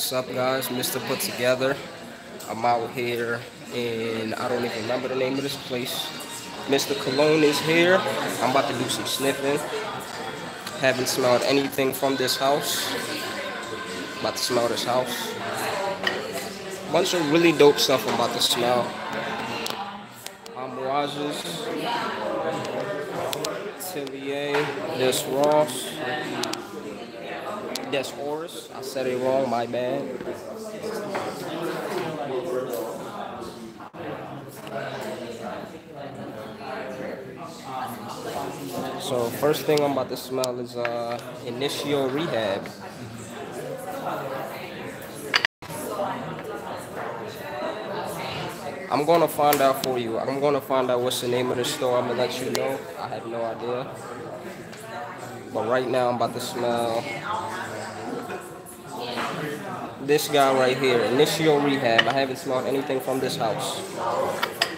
What's up, guys? Mr. Put Together. I'm out here and I don't even remember the name of this place. Mr. Cologne is here. I'm about to do some sniffing. Haven't smelled anything from this house. About to smell this house. Bunch of really dope stuff I'm about to smell. Amouages. Tillier. This Ross. That's Horus. I said it wrong, my bad. So first thing I'm about to smell is uh, Initio Rehab. I'm gonna find out for you. I'm gonna find out what's the name of the store. I'm gonna let you know. I have no idea. But right now I'm about to smell this guy right here, Initio Rehab. I haven't smelled anything from this house.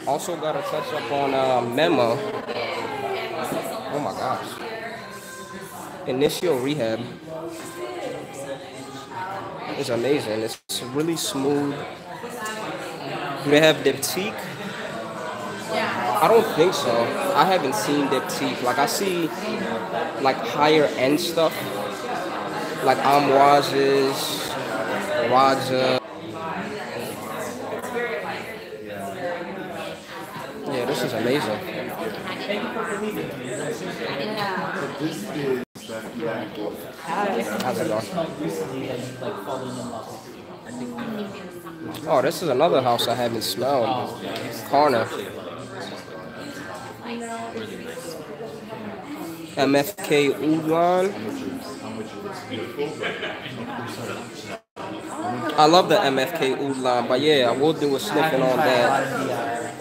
Also got a touch up on uh, Memo. Oh my gosh. Initio Rehab is amazing. It's really smooth. Do they have Diptyque? I don't think so. I haven't seen Diptyque. Like I see like higher end stuff. Like Amouages, Roja. Yeah, this is amazing. How's it going? Oh, this is another house I haven't smelled. Corner. MFK Udon. I love the MFK Udon, but yeah, I will do a sniffing on that.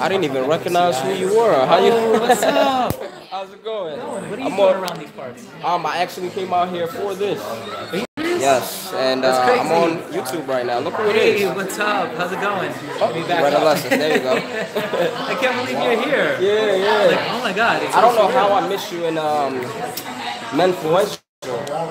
I didn't even recognize who you were. How you? What's up? How's it going? What are you I'm doing on- around these parts? Um, I actually came out here for this. Yes, and uh, I'm on YouTube right now. Look who it Hey, what's up? How's it going? Oh, back Red up. Lessons. There you go. I can't believe you're here. Yeah, yeah. Like, oh my god. I don't know how. I missed you in um, Menfluential.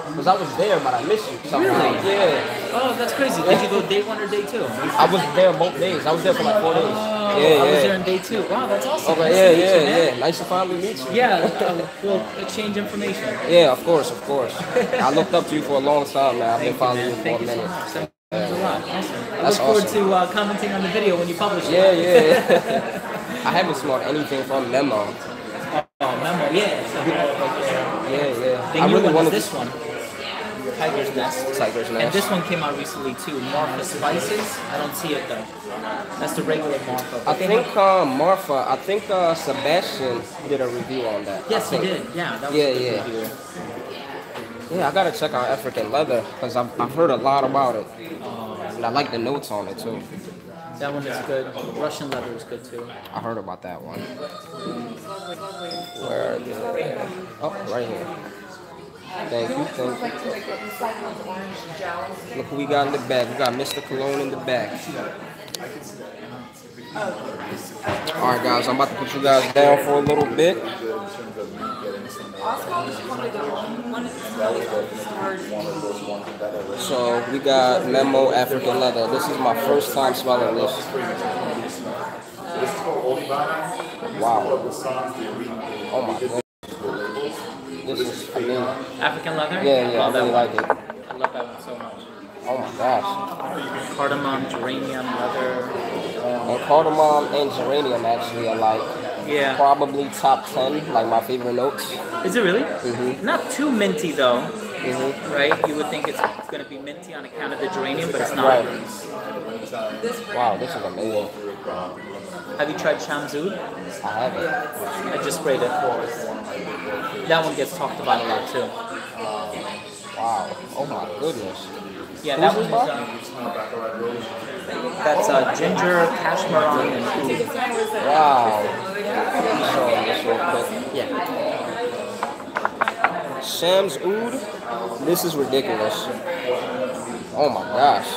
Because I was there, but I missed you. somehow. Really? Yeah. Oh, that's crazy. Did you go day one or day two? I was there both days. I was there for like four days. Oh, yeah, I was there yeah. on day two. Wow, that's awesome. Okay, Nice yeah, meet you, yeah, yeah. Nice to finally meet you. Yeah, uh, we'll exchange information. Yeah, of course, of course. I looked up to you for a long time now. I've been Thank you, following you man. for a you so minute. much. That means a lot. Awesome. I look forward awesome. to uh, commenting on the video when you publish it. Yeah, yeah, yeah. I haven't smelled anything from Memo. Oh, memo. Yeah. Yeah, yeah. The I new really one is this one. Tiger's Nest. Tiger's And this one came out recently too, Marfa Spices. I don't see it though. That's the regular Marfa. I think uh, Marfa, I think uh, Sebastian did a review on that. Yes, he did. Yeah, that was Yeah, a good yeah. review. Yeah, I gotta check out African Leather because I've, I've heard a lot about it. And I like the notes on it too. That one is good. Russian leather is good too. I heard about that one. Where is it? Oh, right here. Thank you, thank you. Look who we got in the back. We got Mr. Cologne in the back. Alright guys, I'm about to put you guys down for a little bit. So we got Memo African Leather. This is my first time smelling this. Wow. Oh my goodness. African leather? yeah, yeah, I love that really one. like it. I love that one so much. Oh my gosh. Cardamom, geranium, leather. And cardamom and geranium actually are like Yeah. probably top 10, like my favorite notes. Is it really? Mhm. Not too minty though, hmm right? You would think it's going to be minty on account of the geranium, but it's not. Right. Wow, this is amazing. Have you tried Shams Oud? I haven't. I just sprayed it. For. That one gets talked about a lot too. Wow. Oh my goodness. Yeah, that was. Uh, that's uh, ginger, cashmere, and oud. Wow. Let me show you this real quick. Yeah. Shams Oud. This is ridiculous. Oh my gosh.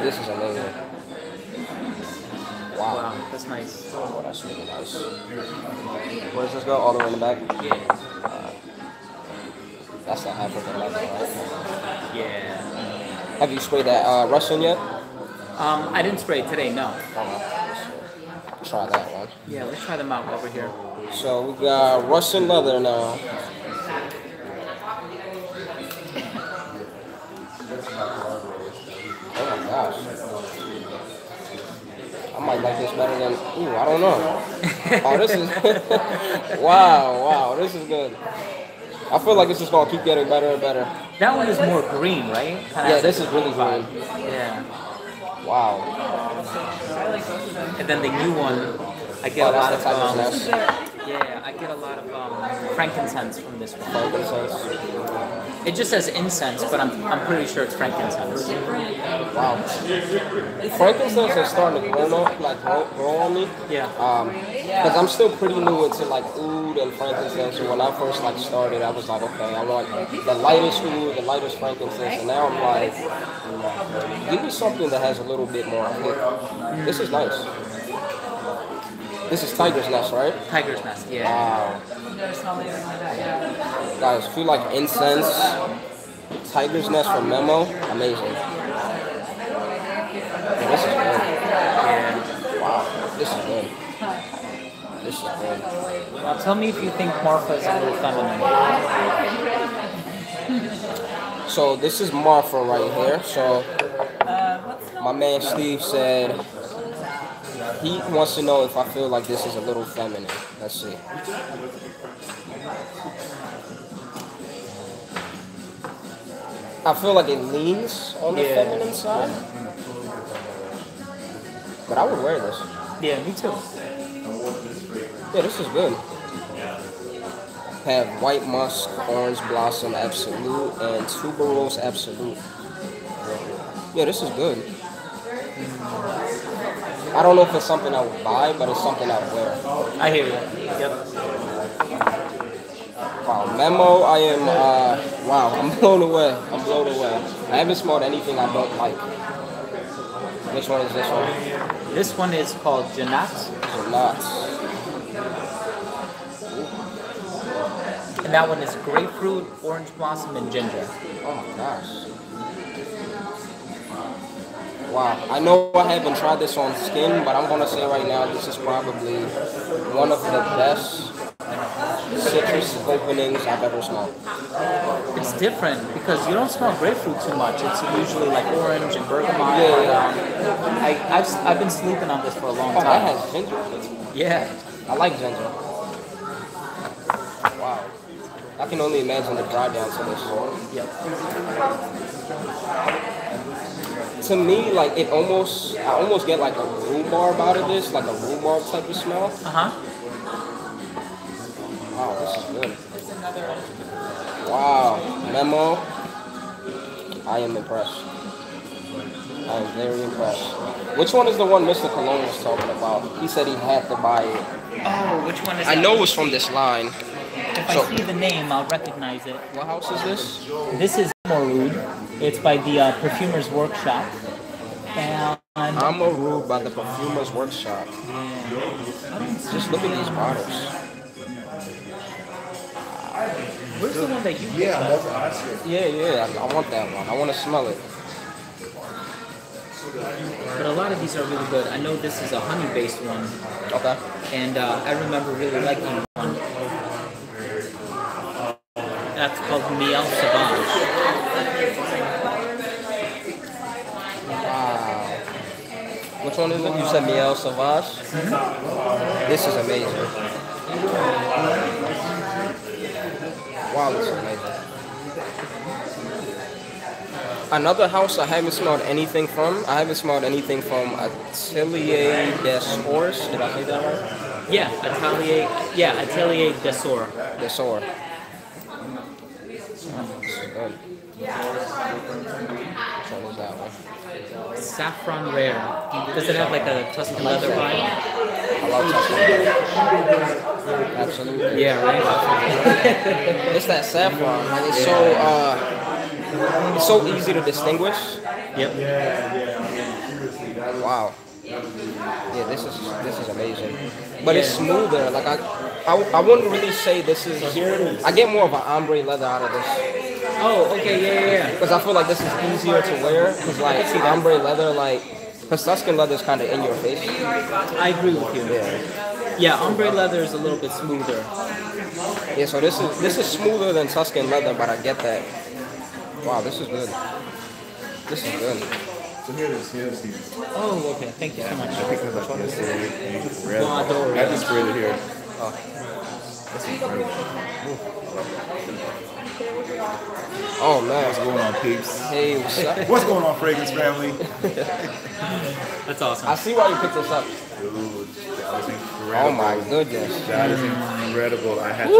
This is amazing. Wow. Wow, that's nice. Oh, that's really nice. Where does this go? All the way in the back? Alright. That's the African leather, right? Yeah. Have you sprayed that uh, Russian yet? Um, I didn't spray today. No. Try that one. Yeah. Let's try them out over here. So we got Russian leather now. Oh my gosh. I might like this better than, ooh, I don't know. Oh, this is, wow, wow, this is good. I feel like this is gonna keep getting better and better. That one is more green, right? Kinda Yeah, this is really green. Yeah. Wow. And then the new one, I get Oh, a lot of um, yeah, I get a lot of um, frankincense from this one. Frankincense. It just says incense, but I'm I'm pretty sure it's frankincense. Wow. Frankincense is starting to grow on, like grow, grow on me. Yeah. Um, because I'm still pretty new into like oud and frankincense. So when I first like started, I was like, okay, I want the lightest oud, the lightest frankincense, and now I'm like, give me something that has a little bit more kick. This is nice. This is Tiger's Nest, right? Tiger's nest. Yeah. Wow. Guys, if you like incense, Tiger's Nest for Memo, amazing. Yeah, this is good. yeah. Wow, this is good. This is good. Now tell me if you think Marfa is a little feminine. So this is Marfa right here. So my man Steve said he wants to know if I feel like this is a little feminine. Let's see. I feel like it leans on the Yeah. feminine side. But I would wear this. Yeah, me too. Yeah, this is good. Have white musk, orange blossom absolute, and tuberose absolute. Yeah, this is good. I don't know if it's something I would buy, but it's something I would wear. I hear you. Yep. Wow, memo, I am, uh, wow, I'm blown away. I'm blown away. I haven't smelled anything I don't like. Which one is this one? This one is called Janat, nuts. and that one is grapefruit, orange blossom, and ginger. Oh my gosh. Wow. I know I haven't tried this on skin, but I'm gonna say right now this is probably one of the best citrus openings I've ever smelled. It's different because you don't smell grapefruit too much. It's usually like orange and bergamot. Yeah, yeah. I, I've, I've been sleeping on this for a long Oh, that time. has ginger. Yeah. I like ginger. Wow. I can only imagine the dry down to this. Yep. To me, like it almost, I almost get like a rhubarb out of this, like a rhubarb type of smell. Uh huh. Wow, this is good. Wow, memo. I am impressed. I am very impressed. Which one is the one Mr. Cologne was talking about? He said he had to buy it. Oh, which one is I that? know it's from this line. If so- I see the name, I'll recognize it. What house is this? This is Morud. It's by the uh, Perfumer's Workshop. And I'm a Rube by the Perfumer's Workshop. Just look at these bottles. where's the one that you Yeah, that's what I said. Yeah, yeah, I, I want that one. I want to smell it. But a lot of these are really good. I know this is a honey-based one, Okay. and uh, I remember really liking one. That's called Miel Sauvage. Wow. Which one is it? You said Miel Sauvage? This is amazing. Wow, this is amazing. Another house I haven't smelled anything from. I haven't smelled anything from Atelier des Ors. Did I say that right? Yeah, Atelier. Yeah, Atelier. Des Ors. Good. Which one is that one? Saffron Rare. Does it have like a Tuscan leather vibe? I love Tuscan. Absolutely. Yeah, right. It's that saffron. Like it's so uh, it's so easy to distinguish. Yep. Wow. Yeah, this is this is amazing. But it's smoother. Like I, I, I wouldn't really say this is. I get more of an ombre leather out of this. Oh, okay, yeah, yeah, yeah. Because I feel like this is easier to wear. Because like ombre leather, like, because Tuscan leather is kind of in your face. I agree with you. Yeah. Yeah, ombre leather is a little bit smoother. Yeah. So this is this is smoother than Tuscan leather, but I get that. Wow, this is good. This is good. So here it is. Here it is. Oh, okay. Thank you so much. Because I this is red. Well, I adore I just sprayed it here. Oh. That's incredible. Oh man. What's going on, peeps? Hey, what's up? What's going on, fragrance family? That's awesome. I see why you picked this up. Dude, that was incredible. Oh my goodness. That is incredible. I had to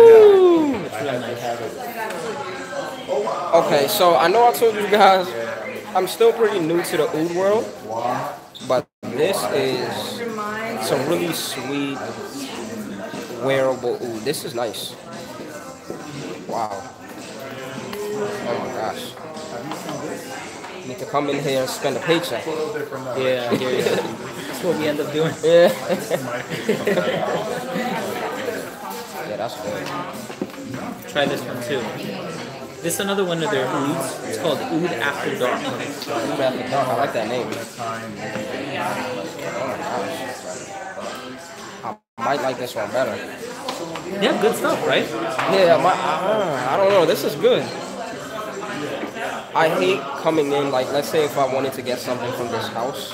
have it. I had to have it. Okay, so I know I told you guys I'm still pretty new to the oud world, but this is some really sweet wearable oud. This is nice. Wow. Oh my gosh. Need to come in here and spend a paycheck. Yeah, I hear you. That's what we end up doing. Yeah. yeah, that's good. Try this one too. This is another one of their ouds. It's called Oud After Dark. Oud After Dark, I like that name. I might like this one better. Yeah, good stuff, right? Yeah, my, uh, I don't know. This is good. I hate coming in, like, let's say if I wanted to get something from this house.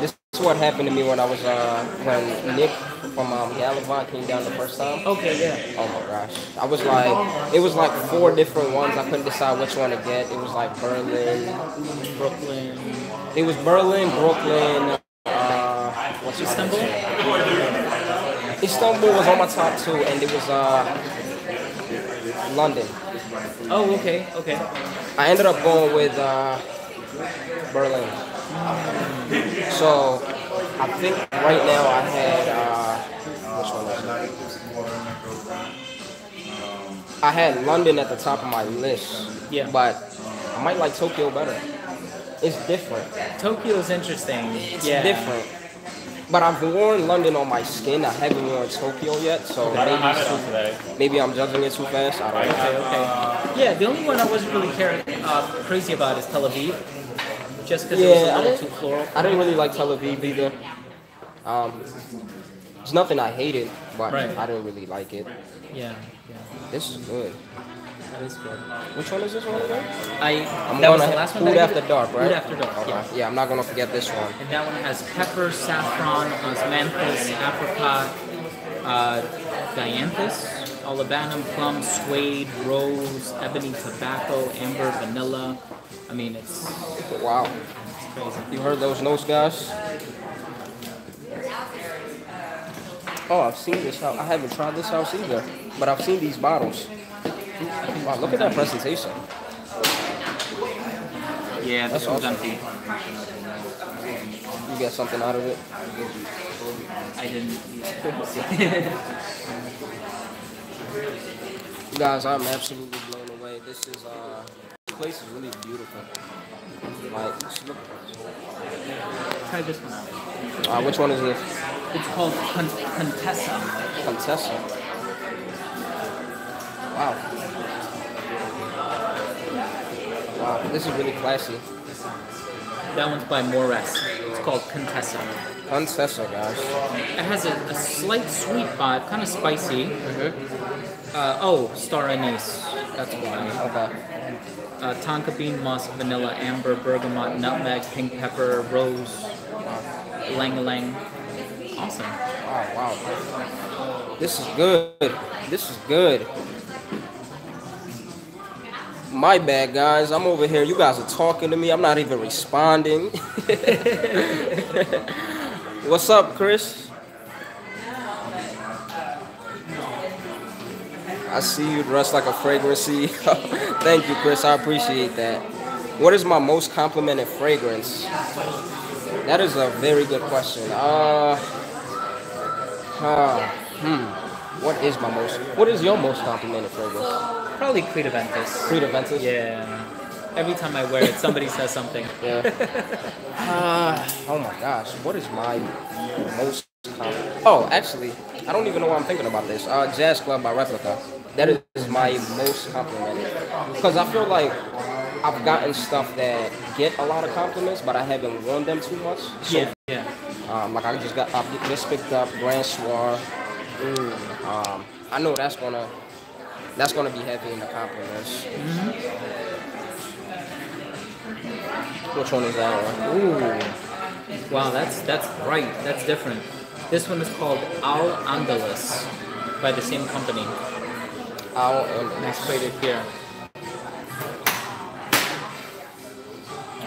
This is what happened to me when I was, uh, when Nick from um, Gallivant came down the first time. Okay, yeah. Oh my gosh. I was like, it was like four different ones. I couldn't decide which one to get. It was like Berlin. Brooklyn. It was Berlin, Brooklyn, uh, what's Istanbul? Istanbul was on my top two, and it was uh, London. Oh, okay, okay. I ended up going with uh, Berlin. So I think right now I had uh, which one was it? I had London at the top of my list. Yeah. But I might like Tokyo better. It's different. Tokyo is interesting. It's yeah. different. But I've worn London on my skin. I haven't worn Tokyo yet, so maybe, maybe I'm judging it too fast. I don't know. Okay, okay. Yeah, the only one I wasn't really caring, uh, crazy about is Tel Aviv. Just because it was Yeah, a I little didn't- too floral. I didn't really like Tel Aviv either. Um, it's nothing I hated, but Right. I didn't really like it. Yeah, yeah. This is good. That is good. Which one is this one again? I, I'm that was gonna the last one Oud After? Dark, right? Oud After Dark, Okay. yeah. Yeah, I'm not gonna forget this one. And that one has pepper, saffron, osmanthus, apricot, uh, dianthus, olibanum, plum, suede, rose, ebony, tobacco, amber, vanilla. I mean, it's Wow. crazy. You heard those notes, guys? Oh, I've seen this house. I haven't tried this house either, but I've seen these bottles. Wow, look at that presentation. Yeah, this That's one's awesome. empty. You get something out of it. I didn't. Guys, I'm absolutely blown away. This is uh, this place is really beautiful. Like, look. Try this one out. Uh, which one is this? It's called Con- Contessa. Contessa. Wow. Wow, this is really classy. That one's by Mores. It's called Contessa. Contessa, guys. It has a, a slight sweet vibe, kind of spicy. Uh, oh, star anise. That's why. Okay. Uh, tonka bean, musk, vanilla, amber, bergamot, nutmeg, pink pepper, rose, ylang ylang. Awesome. Wow, wow. This is good. This is good. My bad, guys. I'm over here. You guys are talking to me. I'm not even responding. What's up, Chris? I see you dressed like a fragrancy. Thank you, Chris. I appreciate that. What is my most complimented fragrance? That is a very good question. Uh, uh, hmm. What is my most? What is your most complimented fragrance? Probably Creed Aventus. Creed Aventus. Yeah. Every time I wear it, somebody says something. Yeah. Uh, oh my gosh, what is my most? Com- oh, actually, I don't even know why I'm thinking about this. Uh, Jazz Club by Replica. That is my most complimented. Because I feel like I've gotten stuff that get a lot of compliments, but I haven't worn them too much. So, Yeah, yeah. um, like I just got, I just picked up Grand Soir. Um, I know that's gonna, that's gonna be heavy in the compliments. Which one is that one? Ooh. Wow, that's that's bright. That's different. This one is called Al Andalus by the same company. Owl and And it's rated here.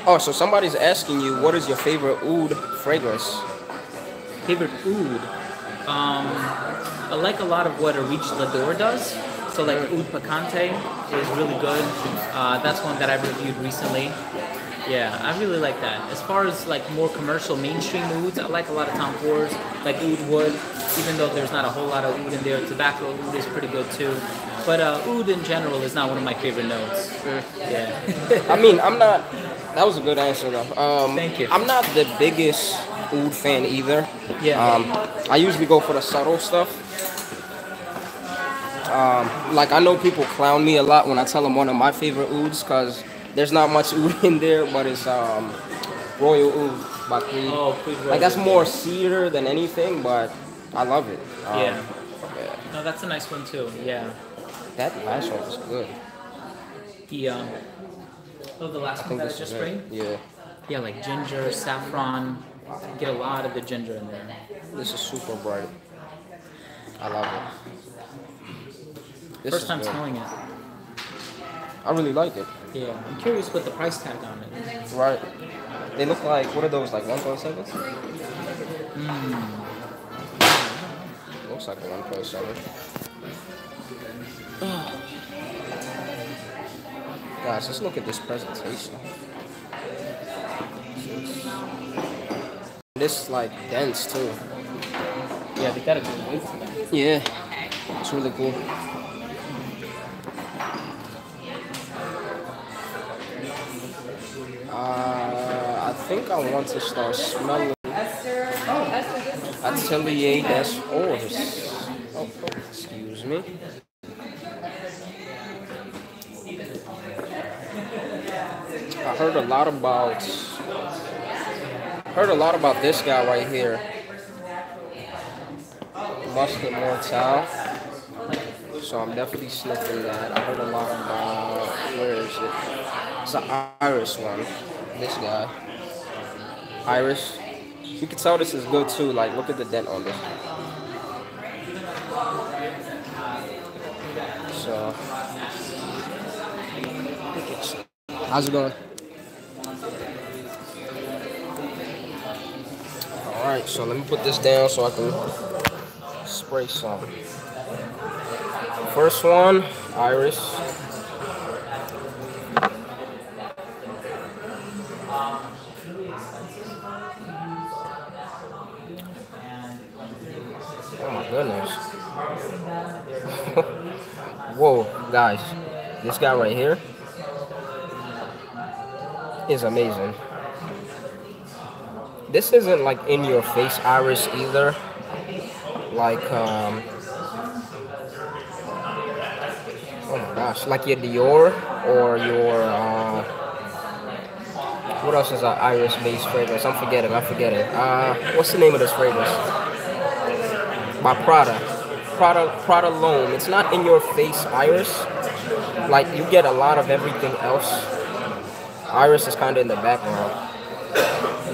Oh, so somebody's asking you what is your favorite oud fragrance? Favorite oud. Um, I like a lot of what Arich Lador does. So like Oud Picante is really good. Uh, that's one that I've reviewed recently. Yeah, I really like that. As far as like more commercial mainstream ouds, I like a lot of Tom Ford's, like Oud Wood, even though there's not a whole lot of oud in there. Tobacco oud is pretty good too. But uh, oud in general is not one of my favorite notes. Yeah. I mean, I'm not. That was a good answer though. Um, Thank you. I'm not the biggest oud fan either. Yeah. Um, I usually go for the subtle stuff. Um, like I know people clown me a lot when I tell them one of my favorite ouds because there's not much oud in there, but it's um, Royal Oud by Creed. Oh, Creed Like that's more cedar than anything, but I love it. Um, Yeah. yeah. No, that's a nice one too. Yeah. That last one was good. The um, oh, the last I one that I just sprayed. Yeah. Yeah, like ginger, saffron. Get a lot of the ginger in there. This is super bright. I love it. This First time good. smelling it. I really like it. Yeah, I'm curious what the price tag on it. Right. They look like what are those like 1.7? Hmm. Looks like a 1.7. Guys, let's look at this presentation. This is like dense too. Yeah, they got a good weight to that. Yeah, it's really cool. Uh, I think I want to start smelling Atelier des Ors. Oh, oh, excuse me. I heard a lot about heard a lot about this guy right here. Musc Immortel. So I'm definitely sniffing that. I heard a lot about where is it? It's an Irish one. This guy. Irish. You can tell this is good too. Like look at the dent on this. So how's it going? Alright, so let me put this down so I can spray some. First one, Iris. Oh my goodness. Whoa, guys. This guy right here is amazing. This isn't like in your face iris either. Like um Oh my gosh, like your Dior or your uh what else is an iris based fragrance? I'm forgetting, I'm forgetting. Uh what's the name of this fragrance? By Prada. Prada Prada L'Homme. It's not in your face iris. Like you get a lot of everything else. Iris is kinda in the background.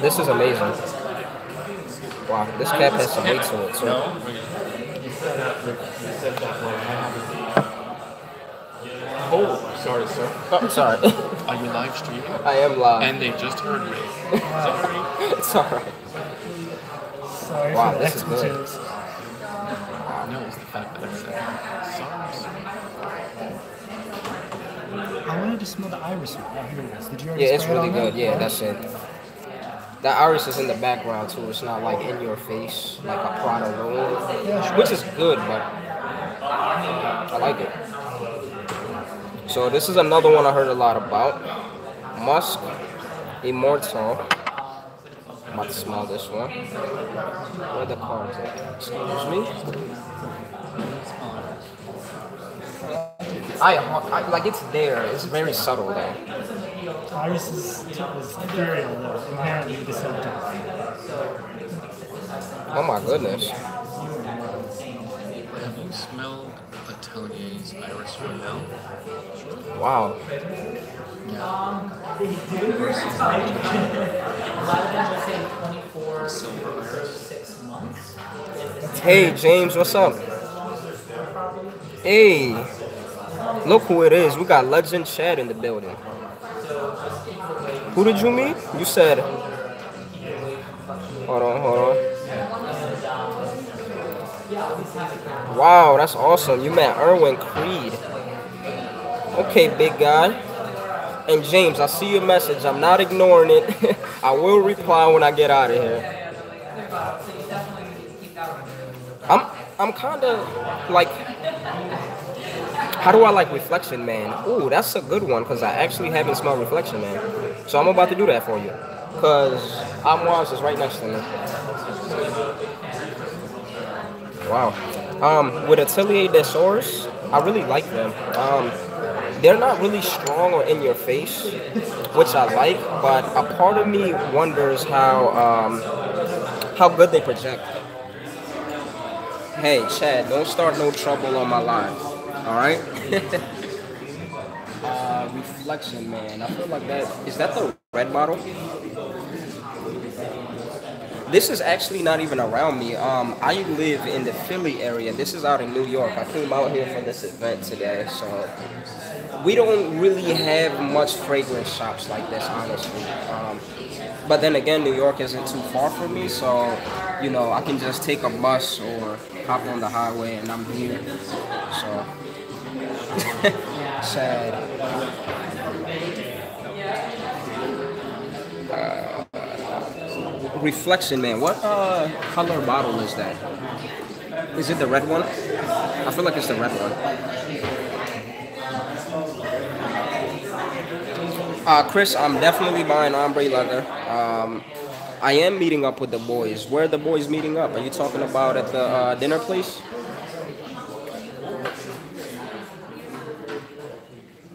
This is amazing. Wow, this cap has some weight to it, so Oh, sorry, sir. oh, sorry. Are you live streaming? I am live. And they just heard me. Sorry. it's alright. Sorry Wow, for this is good. expletives. No, it's the fact that I said sorry. sir. I wanted to smell the iris. Oh, here it is. Did you already Yeah, it's it really good. Yeah, that's it. That iris is in the background too. It's not like in your face, like a Prada L'Homme, which is good, but I like it. So this is another one I heard a lot about. Musc Immortel. I'm about to smell this one. Where the cards at? Excuse me. I, I like it's there. It's very subtle though. Iris is, is ethereal, though, inherently deceptive. Oh my goodness. Have you smelled Atelier's Iris Royale? Wow. Silver Iris. Hey James, what's up? Hey, look who it is. We got Legend Chad in the building. Who did you meet? You said. Hold on, hold on. Wow, that's awesome. You met Erwin Creed. Okay, big guy. And James, I see your message. I'm not ignoring it. I will reply when I get out of here. I'm I'm kind of like how do I like Reflection Man? Ooh, that's a good one because I actually haven't smelled Reflection Man. So I'm about to do that for you because Amouage is right next to me. Wow. Um, with Atelier des Ors, I really like them. Um, they're not really strong or in your face, which I like, but a part of me wonders how um, how good they project. Hey, Chad, don't start no trouble on my live. All right? uh, reflection, man. I feel like that. Is that the red bottle? This is actually not even around me. Um, I live in the Philly area. This is out in New York. I came out here for this event today, so we don't really have much fragrance shops like this, honestly. Um, but then again, New York isn't too far from me, so you know I can just take a bus or hop on the highway and I'm here. So sad. Uh, reflection, man. What uh, color bottle is that? Is it the red one? I feel like it's the red one. Uh, Chris, I'm definitely buying ombre leather. Um, I am meeting up with the boys. Where are the boys meeting up? Are you talking about at the uh, dinner place?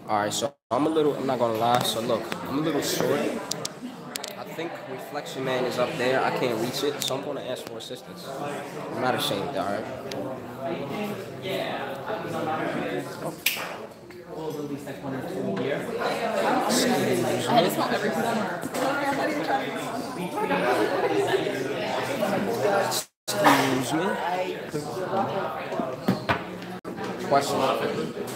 All right, so I'm a little. I'm not gonna lie. So look, I'm a little short. I think Reflection Man is up there. I can't reach it, so I'm gonna ask for assistance. I'm not ashamed. All right. Yeah. I every Excuse me. Question.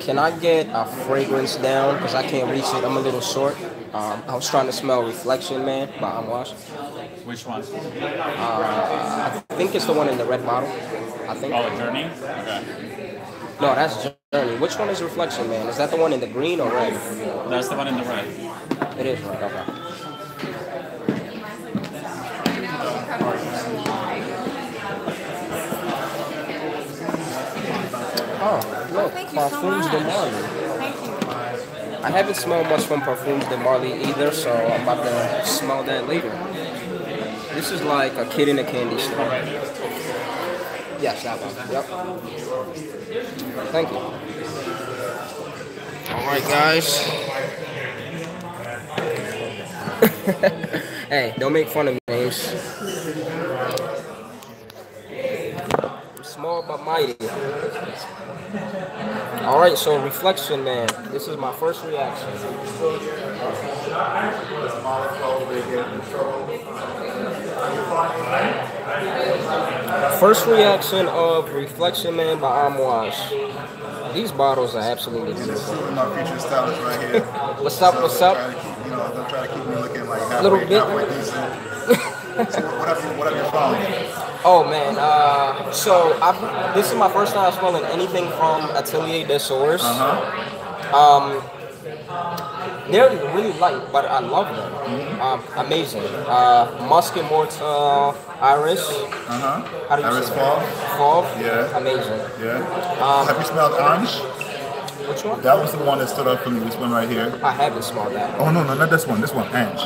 Can I get a fragrance down? Because I can't reach it. I'm a little short. Um, I was trying to smell Reflection Man by Amouage. Which one? Uh, I think it's the one in the red bottle. I think. Oh, Journey? Okay. No, that's Journey. Which one is Reflection Man? Is that the one in the green or red? That's the one in the red. It is red. Okay. Look, Thank you so de. Marley. I haven't smelled much from Parfums de Marley either, so I'm about to smell that later. This is like a kid in a candy store. Yes, that one. Yep. Thank you. All right, guys. hey, don't make fun of me, James. Small but mighty. All right, so reflection, man. This is my first reaction. First reaction of Reflection Man by Amouage. These bottles are absolutely beautiful. My future stylist right here. What's up? What's up? Keep, you know, don't try to keep me looking like halfway, Little bit. halfway decent. so what have you, what have you found? Oh man, uh, so I, this is my first time smelling anything from Atelier des Ors. Uh-huh. Um, they're really light, but I love them. Mm-hmm. Um, amazing. Uh, Musc Immortel Iris. Uh-huh. How do you Iris say Fall? Fall. Yeah. Amazing. Yeah. Um, have you smelled orange? Which one? That was the one that stood out for me. This one right here. I haven't smelled that. Oh no, no, not this one. This one, orange.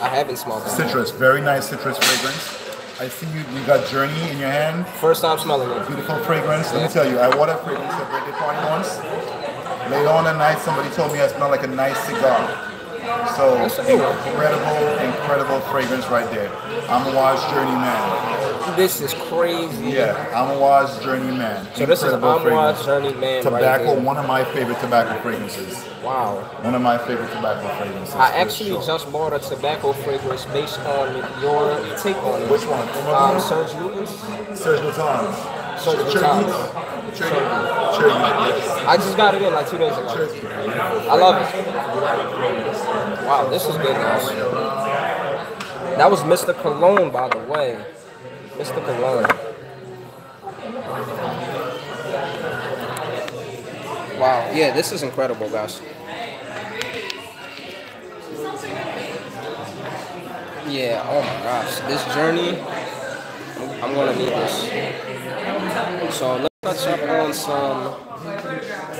I haven't smelled that. Citrus, very nice citrus fragrance. I see you. You got Journey in your hand. First time smelling it. Beautiful fragrance. Let me tell you, I wore that fragrance at a birthday party once. Later on the night, somebody told me I smelled like a nice cigar. So That's a good one. incredible, incredible fragrance right there. Amouage Journey man. This is crazy. Yeah, Amouage Journey. So this is Incredible Amouage fragrance. Journey right Tobacco, here. one of my favorite tobacco fragrances. Wow. One of my favorite tobacco fragrances. I actually sure. just bought a tobacco fragrance based on your take on it. Which one? Um, Serge Lutens. Serge Lutens. Serge. Lutens. I just got it in like two days ago. I love it. Wow, this is good, guys. That was Mr. Cologne, by the way. Mr. Cologne. Wow, yeah, this is incredible, guys. Yeah, oh my gosh, this journey, I'm gonna need this. So let's touch up on some.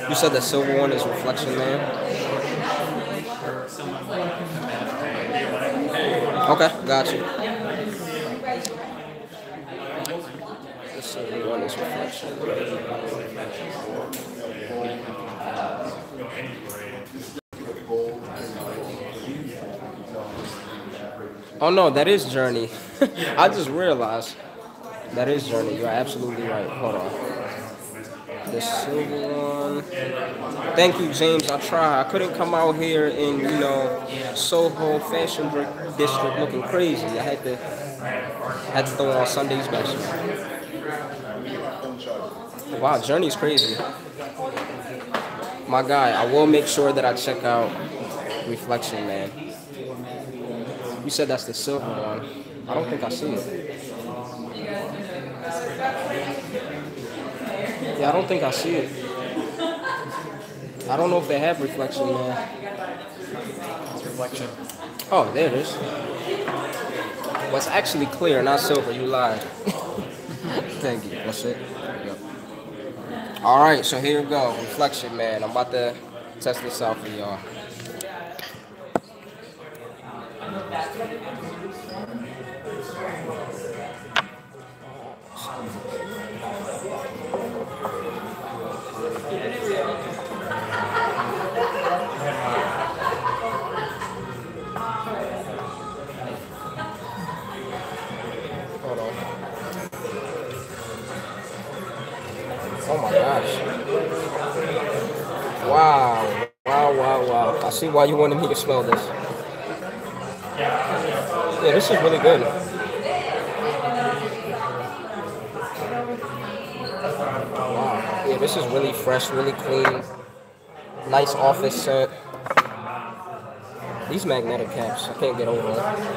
You said the silver one is Reflection Man. Okay, got you. One is Reflection. Oh no, that is Journey. I just realized that is Journey. You're absolutely right. Hold on. The silver one. Thank you, James. I tried. I couldn't come out here in, you know, Soho Fashion District looking crazy. I had to had to throw on Sunday's best. Wow, Journey's crazy. My guy, I will make sure that I check out Reflection Man. You said that's the silver one. I don't think I see it. Yeah, I don't think I see it. I don't know if they have reflection man. Reflection. Oh, there it is. Well, it's actually clear, not silver. You lied. Thank you. That's it. Yep. All right, so here we go. Reflection man. I'm about to test this out for y'all. Oh my gosh. Wow. Wow, wow, wow. I see why you wanted me to smell this. Yeah, this is really good. Wow. Yeah, this is really fresh, really clean. Nice office scent. These magnetic caps, I can't get over them.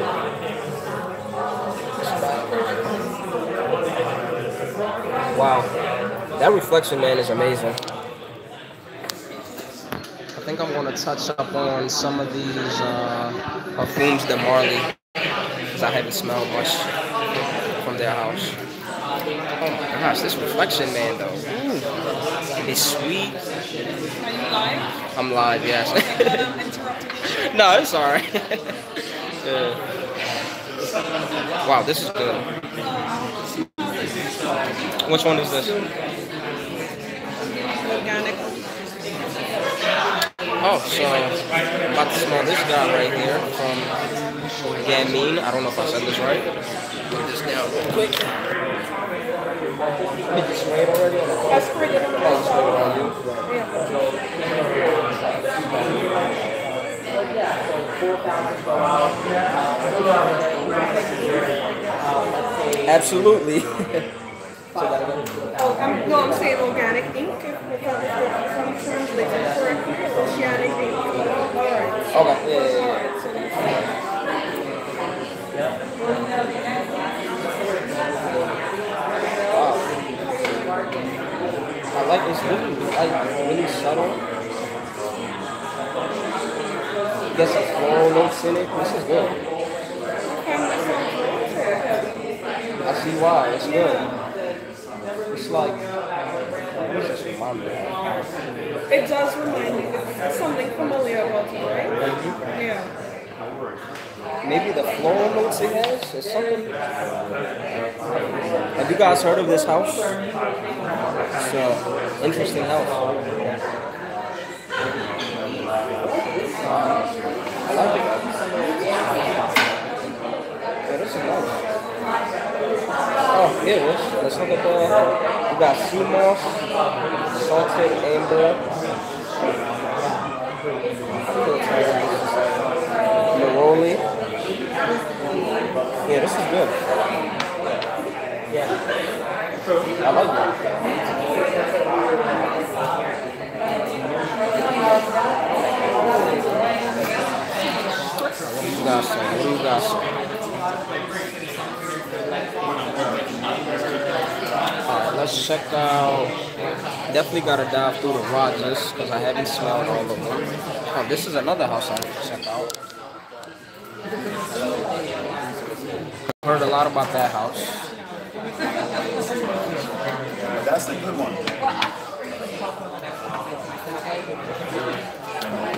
Wow, that reflection man is amazing. I think I'm gonna touch up on some of these uh, Parfums de Marley, because I haven't smelled much from their house. Oh my gosh, this reflection man though, Ooh. it's sweet. Are you live? I'm live, yes. No, it's alright. yeah. Wow, this is good. Which one is this? Organic. Oh, so I'm about to smell this guy right here from Gamine. I don't know if I said this right. Put this down real quick. Did you spray it already? on the phone? I sprayed it on the Oh, you? Absolutely. Oh, I'm, no, I'm saying organic ink. If, if, I'm- if I'm translating ink. Alright. Okay, yeah, yeah, yeah. So Wow. I like this really, like really subtle. Get some floral notes in it. This is good. I see why. It's good. It's like It does remind me of something familiar about you, right? Yeah. maybe the floral notes it has or something. Have you guys heard of this house? It's an interesting house like it. Yeah, this is nice. Is. Let's look at the. We got sea moss, salted amber. Neroli. Yeah, this is good. Yeah. I like it. What do you guys say? What do you guys say? Let's check out. Definitely gotta dive through the Rogers because I haven't smelled all of them. Oh, this is another house I need to check out. Heard a lot about that house. That's the good one.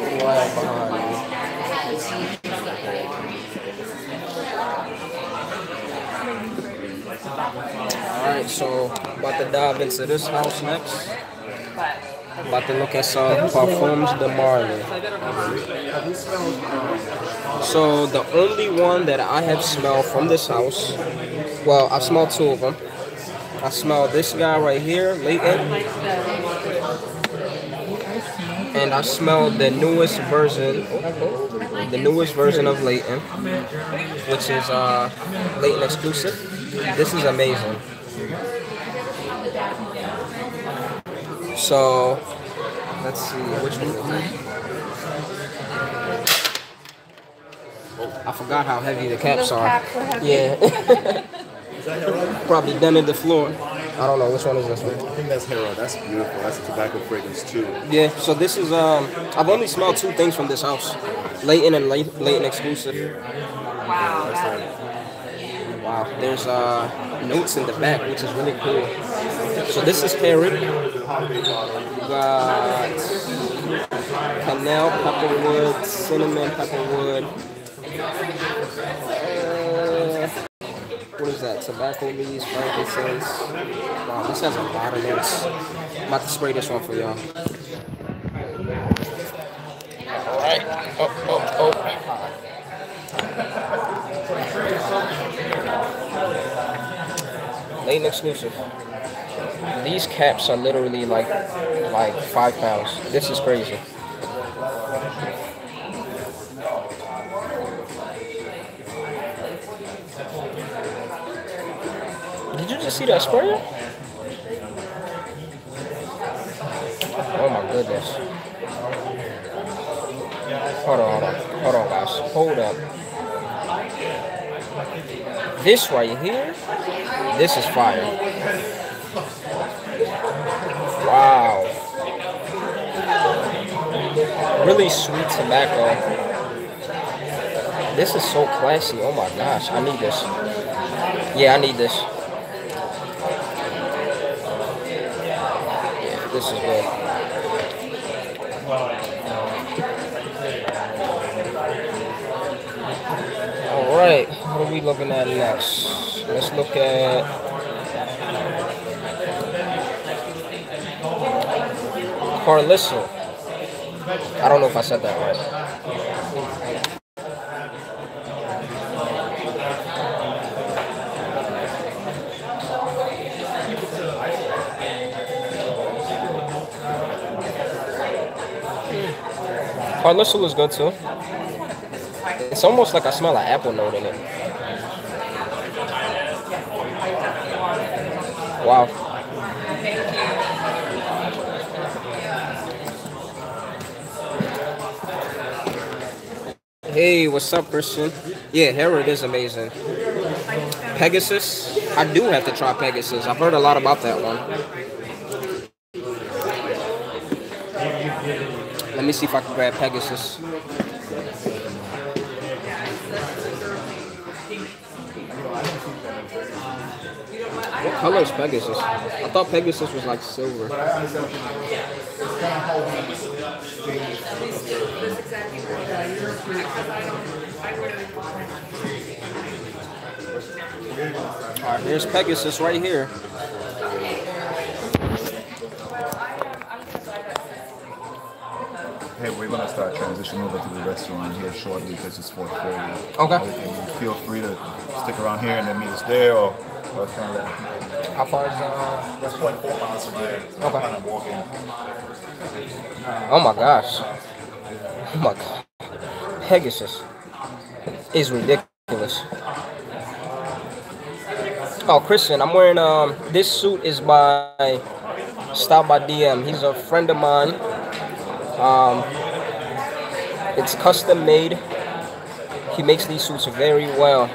What do I have behind me? Alright, so about to dive into this house next. About to look at some Parfums de Marley. So the only one that I have smelled from this house, well, I've smelled two of them. I smell this guy right here, Layton, and I smell the newest version, the newest version of Layton, which is uh, Layton exclusive. This is amazing. So let's see which one is it. I forgot how heavy the caps are. caps are heavy. Yeah. Probably dented the floor. I don't know which one is this one. I think that's Herod. That's beautiful. That's a tobacco fragrance too. Yeah, so this is um I've only smelled two things from this house. Layton and Ley- Layton exclusive. Wow, that Wow. There's uh notes in the back, which is really cool. So this is. We got Canal Pepperwood, Cinnamon Pepperwood. Uh, what is that? Tobacco leaves, frankincense. Wow, this has a lot of notes. I'm about to spray this one for y'all. Alright. Oh, oh, oh. Exclusive. These caps are literally like like five pounds. This is crazy. Did you just see that sprayer? Oh my goodness. Hold on, hold on. Hold on guys. Hold up. This right here, this is fire. Wow. Really sweet tobacco. This is so classy. Oh my gosh, I need this. Yeah, I need this. Yeah, this is good. Looking at next? Let's look at Carlisso. I don't know if I said that right. Carlisso is good too. It's almost like I smell an apple note in it. Wow. Hey, what's up, Christian? Yeah, Herod is amazing. Pegasus? I do have to try Pegasus. I've heard a lot about that one. Let me see if I can grab Pegasus. Color is Pegasus? I thought Pegasus was like silver. Alright, here's Pegasus right here. Hey, we're gonna start transitioning over to the restaurant here shortly because it's 4:30. Okay. And feel free to stick around here and then meet us there, or, or kind of. How far is uh That's four miles from. Okay. Kind of walking. Oh my gosh. Oh my god. Pegasus is ridiculous. Oh, Christian, I'm wearing um this suit is by Stop by DM. He's a friend of mine. Um it's custom made. He makes these suits very well.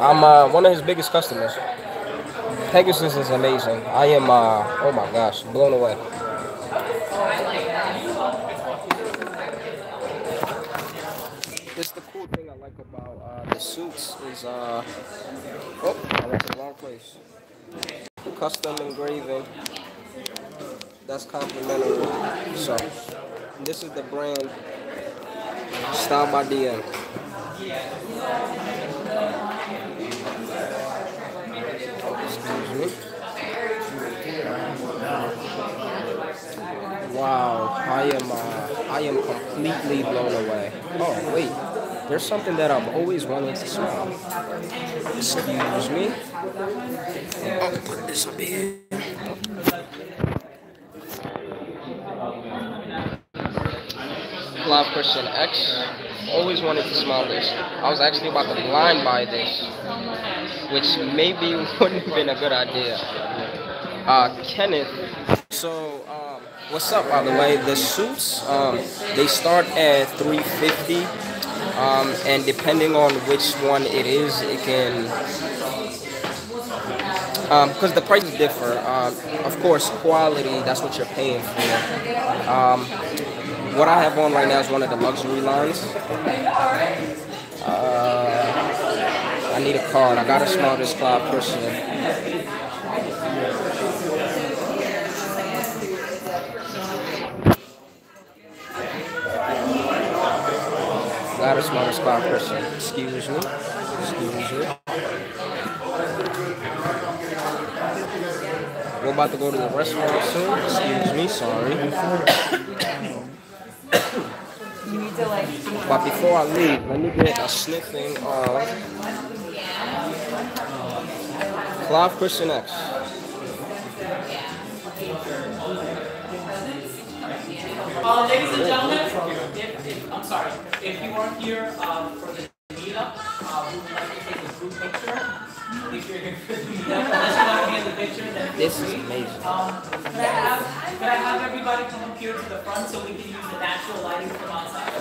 I'm uh, one of his biggest customers. Pegasus is amazing. I am, uh, oh my gosh, blown away. This the cool thing I like about uh, the suits is, uh, oh, I went to the wrong place. Custom engraving. That's complimentary. So, this is the brand Style by DM. Excuse me. Wow, I am uh, I am completely blown away. Oh wait, there's something that I've always wanted to smell. Excuse me. I'll put this up here. Clive Christian X. Always wanted to smell this. I was actually about to blind buy this, which maybe wouldn't have been a good idea. Uh, Kenneth. So, um, what's up, by the way? The suits, um, they start at 350 um, and depending on which one it is, it can because the prices differ. Uh, of course, quality, that's what you're paying for. Um, what I have on right now is one of the luxury lines. Uh, I need a card. I gotta smell this Clive Christian. Gotta smell this Clive Christian. Excuse me. Excuse me. We're about to go to the restaurant soon. Excuse me, sorry. But before I leave, let me get a sniffing of Clive Christian X. Uh, ladies and gentlemen, if, if, I'm sorry, if you weren't here uh, for the meetup, uh, we would like to take a group picture. If you're here for the meetup, unless you want to be in the picture, then This is amazing. Um, could I have, could I have everybody come up here to the front so we can use the natural lighting from outside?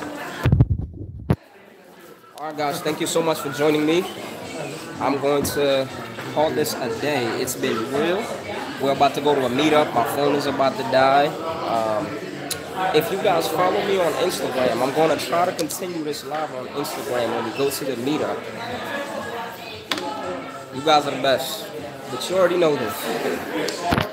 All right, guys, thank you so much for joining me. I'm going to call this a day. It's been real. We're about to go to a meetup. My phone is about to die. Um, if you guys follow me on Instagram, I'm going to try to continue this live on Instagram when we go to the meetup. You guys are the best. But you already know this.